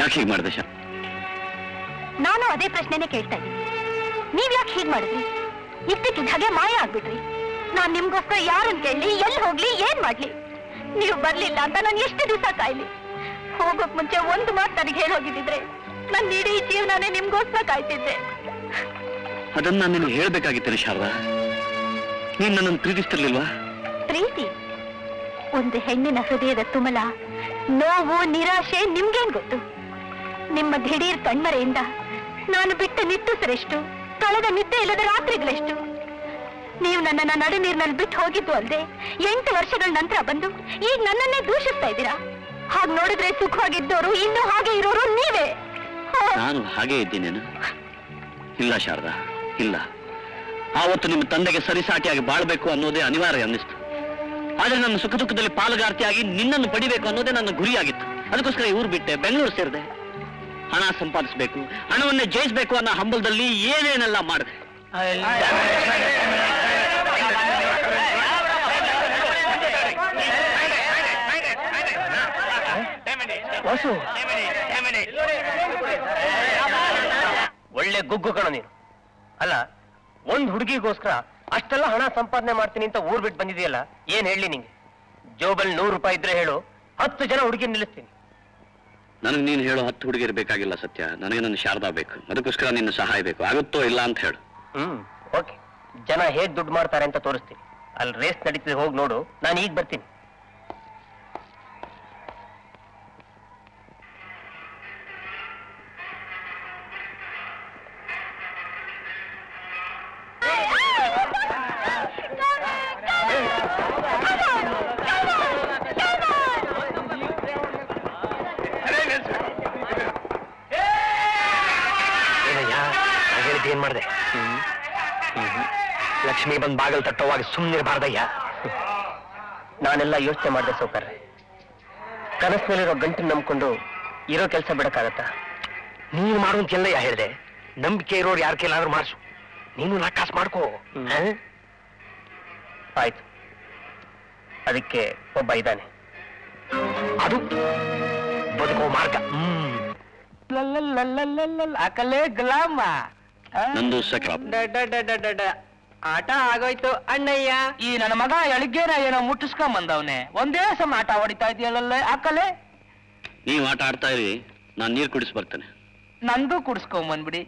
ಯಾಕೆ ಹೀಗೆ ಮಾಡಿದೆ ಶಾ ನಾನು ಅದೇ ಪ್ರಶ್ನೆನೇ ಕೇಳ್ತಾ ಇದ್ದೀನಿ. ನೀವ್ ಯಾಕೆ ಹೀಗೆ ಮಾಡಿದ್ರಿ? ಇದ್ದಕ್ಕಿದ್ದ ಹಾಗೆ ಮಾಯ ಆಗ್ಬಿಟ್ರಿ. ನಾನ್ ನಿಮ್ಗೋಸ್ಕರ ಯಾರನ್ ಕೇಳಲಿ ಎಲ್ಲಿ ಹೋಗ್ಲಿ ಏನ್ ಮಾಡ್ಲಿ? ನೀವು ಬರ್ಲಿಲ್ಲ ಅಂತ ನಾನು ಎಷ್ಟು ದಿವಸ ಕಾಯ್ಲಿ? ಹೋಗೋಕ್ ಮುಂಚೆ ಒಂದು ಮಾತು ನನಗೆ ಹೇಳಿ ಹೋಗಿದ್ದಿದ್ರೆ ನನ್ನ ಇಡೀ ಜೀವನನೇ ನಿಮ್ಗೋಸ್ಕರ ಕಾಯ್ತಿದ್ದೆ. ಅದನ್ನ ನಾನು ನಿನಗೆ ಹೇಳ್ಬೇಕಾಗಿತ್ತೇನೆ ಶಾರದಾ. ನೀನ್ ನನ್ನನ್ನು ಪ್ರೀತಿಸ್ತಿರ್ಲಿಲ್ವಾ? ಪ್ರೀತಿ? ಒಂದು ಹೆಣ್ಣಿನ ಹೃದಯದ ತುಮಲ ನೋವು ನಿರಾಶೆ ನಿಮ್ಗೇನ್ ಗೊತ್ತು? ನಿಮ್ಮ ದಿಢೀರ್ ಕಣ್ಮರೆಯಿಂದ ನಾನು ಬಿಟ್ಟ ನಿಟ್ಟುಸರೆಷ್ಟು ಕಳೆದ ನಿದ್ದೆ ಇಲ್ಲದ ರಾತ್ರಿಗಳೆಷ್ಟು. ನೀವು ನನ್ನನ್ನ ನಡು ನೀರಿನಲ್ಲಿ ಬಿಟ್ಟು ಹೋಗಿದ್ದು ಅಲ್ಲದೆ ಎಂಟು ವರ್ಷಗಳ ನಂತರ ಬಂದು ಈಗ ನನ್ನನ್ನೇ ದೂಷಿಸ್ತಾ ಇದ್ದೀರಾ? ಹಾಗೆ ನೋಡಿದ್ರೆ ಸುಖವಾಗಿದ್ದವರು ಇನ್ನೂ ಹಾಗೆ ಇರೋರು ನೀವೇ. ನಾನು ಹಾಗೆ ಇದ್ದೀನೇನು? ಇಲ್ಲ ಶಾರದಾ, ಇಲ್ಲ. ಆವತ್ತು ನಿಮ್ಮ ತಂದೆಗೆ ಸರಿಸಾಟಿಯಾಗಿ ಬಾಳ್ಬೇಕು ಅನ್ನೋದೇ ಅನಿವಾರ್ಯ ಅನ್ನಿಸ್ತು. ಆದ್ರೆ ನನ್ನ ಸುಖ ದುಃಖದಲ್ಲಿ ಪಾಲುಗಾರ್ತಿಯಾಗಿ ನಿನ್ನನ್ನು ಪಡಿಬೇಕು ಅನ್ನೋದೇ ನನ್ನ ಗುರಿಯಾಗಿತ್ತು. ಅದಕ್ಕೋಸ್ಕರ ಊರು ಬಿಟ್ಟೆ, ಬೆಂಗಳೂರು ಸೇರಿದೆ. ಹಣ ಸಂಪಾದಿಸಬೇಕು ಹಣವನ್ನು ಜಯಿಸಬೇಕು ಅನ್ನೋ ಹಂಬಲದಲ್ಲಿ ಏನೇನೆಲ್ಲ ಮಾಡಿದೆ? ಒಳ್ಳೆ ಗುಗ್ಗು ಕಣ ನೀನು. ಅಲ್ಲ ಒಂದ್ ಹುಡುಗಿಗೋಸ್ಕರ ಅಷ್ಟೆಲ್ಲ ಹಣ ಸಂಪಾದನೆ ಮಾಡ್ತೀನಿ ಅಂತ ಊರ್ ಬಿಟ್ಟು ಬಂದಿದೆಯಲ್ಲ ಏನ್ ಹೇಳಿ ನಿಂಗೆ? ಜೋಬಲ್ ನೂರು ರೂಪಾಯಿ ಇದ್ರೆ ಹೇಳು ಹತ್ತು ಜನ ಹುಡುಗಿ ನಿಲ್ಲಿಸ್ತೀನಿ. ನನಗೆ ನೀನು ಹೇಳೋ ಹತ್ತು ಹುಡುಗಿರು ಬೇಕಾಗಿಲ್ಲ ಸತ್ಯ. ನನಗೆ ನನ್ನ ಶಾರದಾ ಬೇಕು. ಅದಕ್ಕೋಸ್ಕರ ನಿನ್ನ ಸಹಾಯ ಬೇಕು. ಆಗುತ್ತೋ ಇಲ್ಲ ಅಂತ ಹೇಳು. ಹ್ಮ್, ಓಕೆ. ಜನ ಹೇಗ್ ದುಡ್ಡು ಮಾಡ್ತಾರೆ ಅಂತ ತೋರಿಸ್ತೀನಿ. ಅಲ್ಲಿ ರೇಸ್ ನಡೀತಿದೆ, ಹೋಗಿ ನೋಡು. ನಾನು ಈಗ ಬರ್ತೀನಿ. ಹೇಳಿದ್ದು ಏನ್ ಮಾಡಿದೆ? ಲಕ್ಷ್ಮಿ ಬಂದ್ ಬಾಗಲ್ ತಟ್ಟೋವಾಗ ಸುಮ್ಮನಿರಬಾರ್ದಯ್ಯ ನಾನೆಲ್ಲ ಯೋಚನೆ ಮಾಡಿದೆ ಸೌಕರ್ಯ. ಕನಸಿನಲ್ಲಿರೋ ಗಂಟು ನಂಬ್ಕೊಂಡು ಇರೋ ಕೆಲಸ ಬಿಡಕ್ಕಾಗತ್ತ? ನೀನು ಮಾಡುವಂತ ಎಲ್ಲಯ್ಯ ಹೇಳಿದೆ. ನಂಬಿಕೆ ಇರೋರು ಯಾರ ಕೈಲಾದ್ರೂ ಮಾಡಿಸು. ನೀನು ನಕ್ಕಾಸ್ ಮಾಡ್ಕೋ? ಆಯ್ತು. ಅದಕ್ಕೆ ಒಬ್ಬ ಇದ್ದಾನೆ. ಅದು? ಬದುಕೋ ಮಾರ್ಗ. ಅಕಲೇ ಗುಲಾಮ. ನಂದು. ಆಟ ಆಗೋಯ್ತು. ಅಣ್ಣಯ್ಯ. ಈ ನನ್ನ ಮಗ ಎಳಿಗ್ಗೆನ ಏನೋ ಮುಟ್ಟಿಸ್ಕೊಂಡ್ ಬಂದವನೆ ಒಂದೇ ಸಮ ಆಟ ಹೊಡಿತಾ ಇದೆಯಲ್ಲ ಅಕಲೆ ನೀವ್ ಆಟ ಆಡ್ತಾ ಇರಿ. ನಾನ್ ನೀರ್ ಕುಡಿಸ್ ಬರ್ತೇನೆ. ನಂದು ಕುಡಿಸ್ಕೊಂಡ್ ಬಂದ್ಬಿಡಿ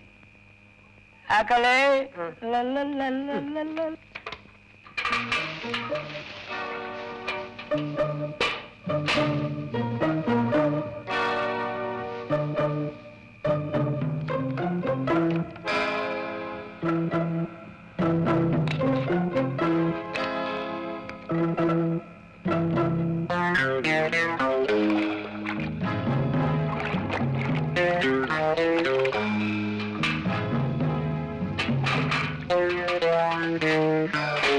ಅಕಲೆ Thank you.